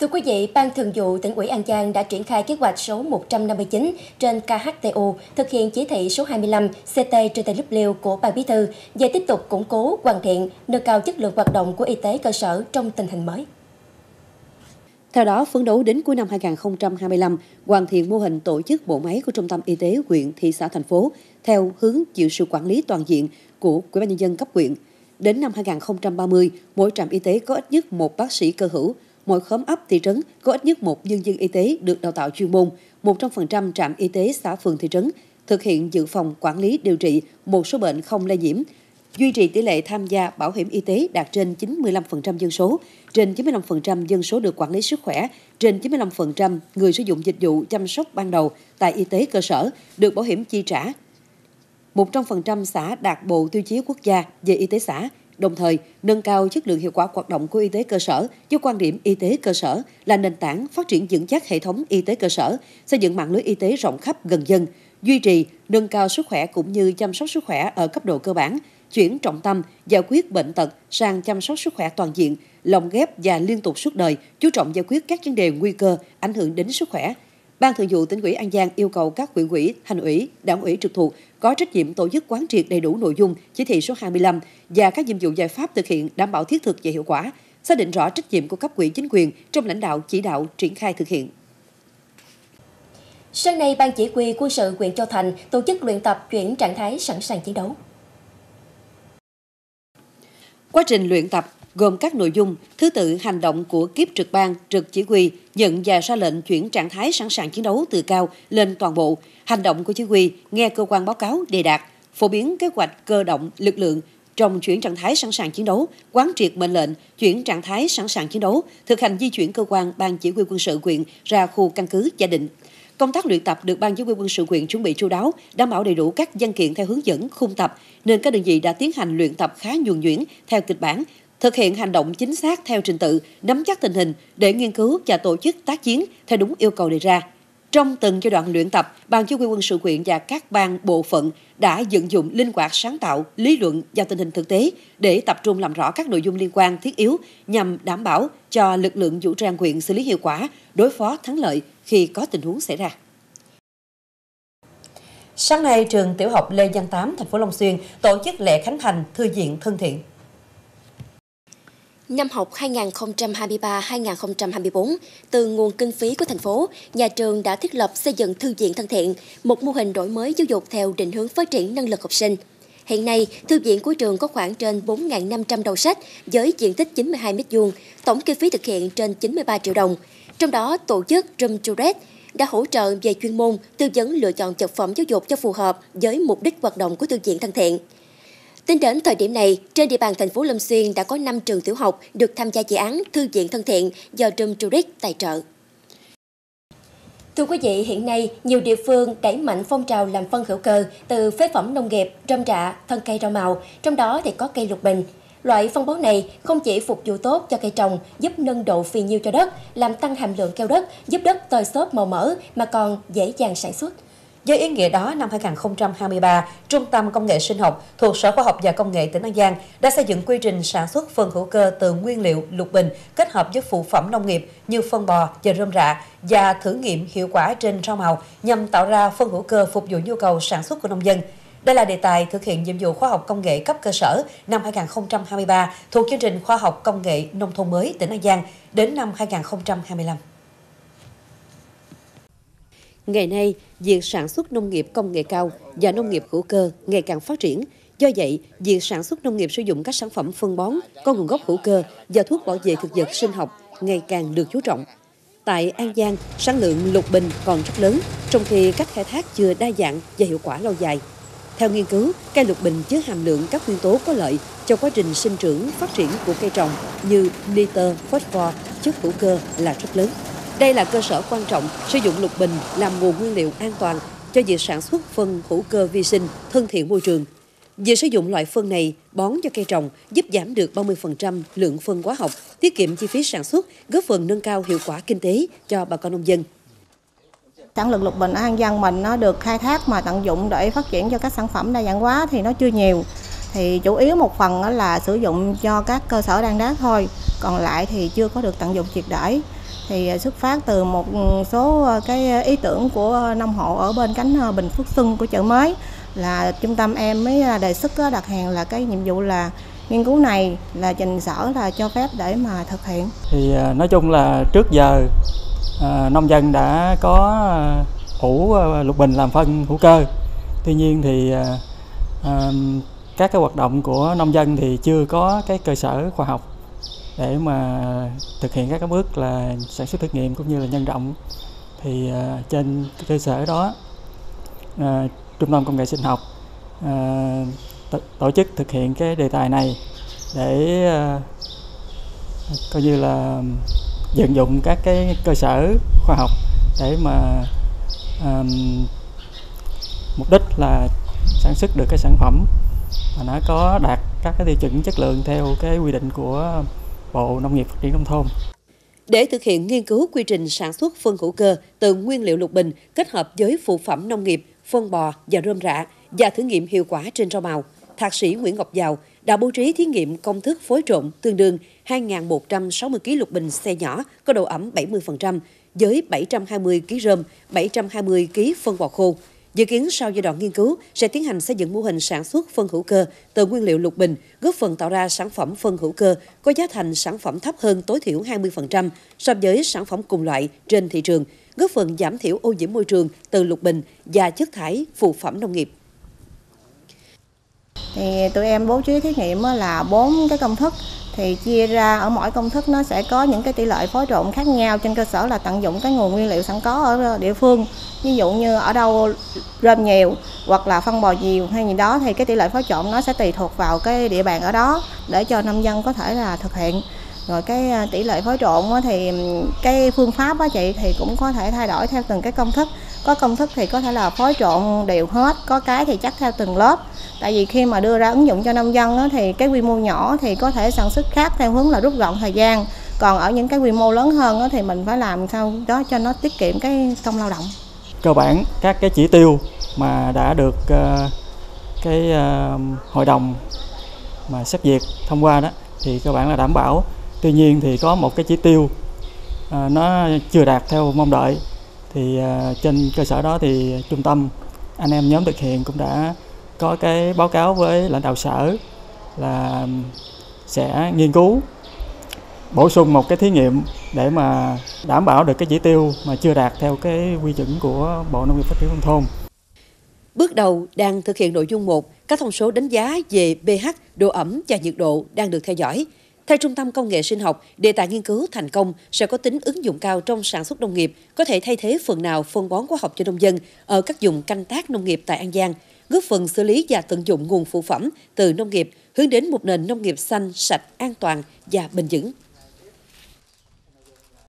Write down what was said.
Thưa quý vị, Ban Thường vụ tỉnh ủy An Giang đã triển khai kế hoạch số 159 trên KHTU thực hiện chỉ thị số 25 CT trên của Ban Bí thư về tiếp tục củng cố, hoàn thiện, nâng cao chất lượng hoạt động của y tế cơ sở trong tình hình mới. Theo đó, phấn đấu đến cuối năm 2025, hoàn thiện mô hình tổ chức bộ máy của trung tâm y tế huyện, thị xã, thành phố theo hướng chịu sự quản lý toàn diện của Ủy ban nhân dân cấp huyện. Đến năm 2030, mỗi trạm y tế có ít nhất một bác sĩ cơ hữu, mỗi khóm ấp thị trấn có ít nhất một nhân viên y tế được đào tạo chuyên môn, 100% trạm y tế xã phường thị trấn thực hiện dự phòng quản lý điều trị một số bệnh không lây nhiễm, duy trì tỷ lệ tham gia bảo hiểm y tế đạt trên 95% dân số, trên 95% dân số được quản lý sức khỏe, trên 95% người sử dụng dịch vụ chăm sóc ban đầu tại y tế cơ sở được bảo hiểm chi trả. 100% xã đạt bộ tiêu chí quốc gia về y tế xã, đồng thời nâng cao chất lượng hiệu quả hoạt động của y tế cơ sở với quan điểm y tế cơ sở là nền tảng phát triển vững chắc hệ thống y tế cơ sở, xây dựng mạng lưới y tế rộng khắp gần dân, duy trì, nâng cao sức khỏe cũng như chăm sóc sức khỏe ở cấp độ cơ bản, chuyển trọng tâm giải quyết bệnh tật sang chăm sóc sức khỏe toàn diện, lồng ghép và liên tục suốt đời, chú trọng giải quyết các vấn đề nguy cơ ảnh hưởng đến sức khỏe. Ban Thường vụ tỉnh ủy An Giang yêu cầu các huyện ủy, thành ủy, đảng ủy trực thuộc có trách nhiệm tổ chức quán triệt đầy đủ nội dung chỉ thị số 25 và các nhiệm vụ giải pháp thực hiện đảm bảo thiết thực và hiệu quả, xác định rõ trách nhiệm của cấp ủy chính quyền trong lãnh đạo chỉ đạo triển khai thực hiện. Sáng nay, Ban Chỉ huy quân sự huyện Châu Thành tổ chức luyện tập chuyển trạng thái sẵn sàng chiến đấu. Quá trình luyện tập gồm các nội dung thứ tự hành động của kiếp trực ban, trực chỉ huy, nhận và ra lệnh chuyển trạng thái sẵn sàng chiến đấu từ cao lên toàn bộ, hành động của chỉ huy, nghe cơ quan báo cáo đề đạt, phổ biến kế hoạch cơ động lực lượng trong chuyển trạng thái sẵn sàng chiến đấu, quán triệt mệnh lệnh, chuyển trạng thái sẵn sàng chiến đấu, thực hành di chuyển cơ quan ban chỉ huy quân sự quyện ra khu căn cứ gia định. Công tác luyện tập được ban chỉ huy quân sự quyện chuẩn bị chu đáo, đảm bảo đầy đủ các văn kiện theo hướng dẫn khung tập, nên các đơn vị đã tiến hành luyện tập khá nhuần nhuyễn theo kịch bản, thực hiện hành động chính xác theo trình tự, nắm chắc tình hình để nghiên cứu và tổ chức tác chiến theo đúng yêu cầu đề ra. Trong từng giai đoạn luyện tập, Ban chỉ huy quân sự quyện và các ban bộ phận đã vận dụng linh hoạt sáng tạo, lý luận và tình hình thực tế để tập trung làm rõ các nội dung liên quan thiết yếu nhằm đảm bảo cho lực lượng vũ trang quyện xử lý hiệu quả, đối phó thắng lợi khi có tình huống xảy ra. Sáng nay, trường tiểu học Lê Văn Tám, thành phố Long Xuyên tổ chức lễ khánh thành thư viện thân thiện Năm học 2023-2024, từ nguồn kinh phí của thành phố, nhà trường đã thiết lập xây dựng thư viện thân thiện, một mô hình đổi mới giáo dục theo định hướng phát triển năng lực học sinh. Hiện nay, thư viện của trường có khoảng trên 4.500 đầu sách với diện tích 92 m2, tổng kinh phí thực hiện trên 93 triệu đồng. Trong đó, tổ chức Room to Read đã hỗ trợ về chuyên môn, tư vấn lựa chọn vật phẩm giáo dục cho phù hợp với mục đích hoạt động của thư viện thân thiện. Tính đến thời điểm này, trên địa bàn thành phố Lâm Xuyên đã có 5 trường tiểu học được tham gia dự án Thư viện thân thiện do Drum Tourist tài trợ. Thưa quý vị, hiện nay nhiều địa phương đẩy mạnh phong trào làm phân hữu cơ từ phế phẩm nông nghiệp, rơm rạ, thân cây rau màu, trong đó thì có cây lục bình. Loại phân bón này không chỉ phục vụ tốt cho cây trồng, giúp nâng độ phì nhiêu cho đất, làm tăng hàm lượng keo đất, giúp đất tơi xốp màu mỡ mà còn dễ dàng sản xuất. Với ý nghĩa đó, năm 2023, Trung tâm Công nghệ Sinh học thuộc Sở Khoa học và Công nghệ tỉnh An Giang đã xây dựng quy trình sản xuất phân hữu cơ từ nguyên liệu lục bình kết hợp với phụ phẩm nông nghiệp như phân bò và rơm rạ và thử nghiệm hiệu quả trên rau màu nhằm tạo ra phân hữu cơ phục vụ nhu cầu sản xuất của nông dân. Đây là đề tài thực hiện nhiệm vụ khoa học công nghệ cấp cơ sở năm 2023 thuộc chương trình khoa học công nghệ nông thôn mới tỉnh An Giang đến năm 2025. Ngày nay, việc sản xuất nông nghiệp công nghệ cao và nông nghiệp hữu cơ ngày càng phát triển. Do vậy, việc sản xuất nông nghiệp sử dụng các sản phẩm phân bón có nguồn gốc hữu cơ và thuốc bảo vệ thực vật sinh học ngày càng được chú trọng. Tại An Giang, sản lượng lục bình còn rất lớn, trong khi cách khai thác chưa đa dạng và hiệu quả lâu dài. Theo nghiên cứu, cây lục bình chứa hàm lượng các nguyên tố có lợi cho quá trình sinh trưởng, phát triển của cây trồng như nitơ, phosphor, chất hữu cơ là rất lớn. Đây là cơ sở quan trọng sử dụng lục bình làm nguồn nguyên liệu an toàn cho việc sản xuất phân hữu cơ vi sinh thân thiện môi trường. Việc sử dụng loại phân này bón cho cây trồng giúp giảm được 30% lượng phân hóa học, tiết kiệm chi phí sản xuất, góp phần nâng cao hiệu quả kinh tế cho bà con nông dân. Sản lượng lục bình ở An Giang mình nó được khai thác mà tận dụng để phát triển cho các sản phẩm đa dạng hóa thì nó chưa nhiều thì chủ yếu một phần là sử dụng cho các cơ sở đang đát thôi còn lại thì chưa có được tận dụng triệt để thì à, xuất phát từ một ừ, số ờ, cái ờ, ý tưởng của nông hộ ở bên cánh ờ, Bình Phước Xuân của chợ mới là trung tâm em mới à, đề xuất đặt hàng là cái nhiệm vụ là nghiên cứu này, là trình sở là cho phép để mà thực hiện. Thì à, nói chung là trước giờ nông dân đã có ủ lục bình làm phân, hữu cơ. Tuy nhiên thì các cái hoạt động của nông dân thì chưa có cái cơ sở khoa học để mà thực hiện các cái bước là sản xuất thử nghiệm cũng như là nhân rộng thì uh, trên cơ sở đó uh, trung tâm công nghệ sinh học uh, tổ chức thực hiện cái đề tài này để uh, coi như là vận dụng các cái cơ sở khoa học để mà um, mục đích là sản xuất được cái sản phẩm mà nó có đạt các cái tiêu chuẩn chất lượng theo cái quy định của Bộ Nông nghiệp Phát triển Nông thôn. Để thực hiện nghiên cứu quy trình sản xuất phân hữu cơ từ nguyên liệu lục bình kết hợp với phụ phẩm nông nghiệp, phân bò và rơm rạ và thử nghiệm hiệu quả trên rau màu, Thạc sĩ Nguyễn Ngọc Giàu đã bố trí thí nghiệm công thức phối trộn tương đương 2.160 kg lục bình xe nhỏ có độ ẩm 70% với 720 kg rơm, 720 kg phân bò khô, Dự kiến sau giai đoạn nghiên cứu sẽ tiến hành xây dựng mô hình sản xuất phân hữu cơ từ nguyên liệu lục bình, góp phần tạo ra sản phẩm phân hữu cơ có giá thành sản phẩm thấp hơn tối thiểu 20% so với sản phẩm cùng loại trên thị trường, góp phần giảm thiểu ô nhiễm môi trường từ lục bình và chất thải phụ phẩm nông nghiệp. Thì tụi em bố trí thí nghiệm là bốn cái công thức thì chia ra, ở mỗi công thức nó sẽ có những cái tỷ lệ phối trộn khác nhau. Trên cơ sở là tận dụng cái nguồn nguyên liệu sẵn có ở địa phương. Ví dụ như ở đâu rơm nhiều hoặc là phân bò nhiều hay gì đó, thì cái tỷ lệ phối trộn nó sẽ tùy thuộc vào cái địa bàn ở đó để cho nông dân có thể là thực hiện. Rồi cái à, tỷ lệ phối trộn thì cái phương pháp á chị thì cũng có thể thay đổi theo từng cái công thức. Có công thức thì có thể là phối trộn đều hết, có cái thì chắc theo từng lớp tại vì khi mà đưa ra ứng dụng cho nông dân á, thì cái quy mô nhỏ thì có thể sản xuất khác theo hướng là rút gọn thời gian. Còn ở những cái quy mô lớn hơn á, thì mình phải làm sao đó cho nó tiết kiệm cái công lao động. Cơ bản các cái chỉ tiêu mà đã được uh, cái uh, hội đồng mà xét duyệt thông qua đó thì cơ bản là đảm bảo. Tuy nhiên thì có một cái chỉ tiêu uh, nó chưa đạt theo mong đợi. Thì uh, trên cơ sở đó thì trung tâm anh em nhóm thực hiện cũng đã có cái báo cáo với lãnh đạo sở là sẽ nghiên cứu bổ sung một cái thí nghiệm để mà đảm bảo được cái chỉ tiêu mà chưa đạt theo cái quy chuẩn của Bộ Nông nghiệp Phát triển nông thôn. Bước đầu đang thực hiện nội dung 1, các thông số đánh giá về pH, độ ẩm và nhiệt độ đang được theo dõi. Theo Trung tâm Công nghệ Sinh học, đề tài nghiên cứu thành công sẽ có tính ứng dụng cao trong sản xuất nông nghiệp, có thể thay thế phần nào phân bón hóa học cho nông dân ở các vùng canh tác nông nghiệp tại An Giang, góp phần xử lý và tận dụng nguồn phụ phẩm từ nông nghiệp, hướng đến một nền nông nghiệp xanh, sạch, an toàn và bền vững.